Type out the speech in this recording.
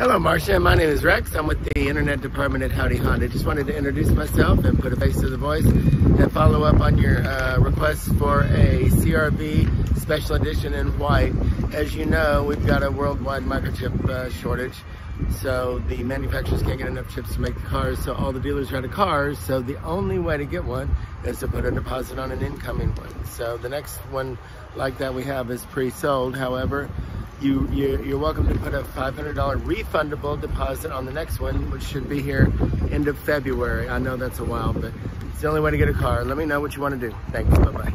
Hello, Marcia. My name is Rex. I'm with the Internet Department at Howdy Honda. Just wanted to introduce myself and put a face to the voice and follow up on your uh, request for a CRV Special Edition in white. As you know, we've got a worldwide microchip uh, shortage. So the manufacturers can't get enough chips to make the cars, so all the dealers are out of cars. So the only way to get one is to put a deposit on an incoming one. So the next one like that we have is pre-sold. However, you, you're, you're, welcome to put a $500 refundable deposit on the next one, which should be here end of February. I know that's a while, but it's the only way to get a car. Let me know what you want to do. Thanks. Bye-bye.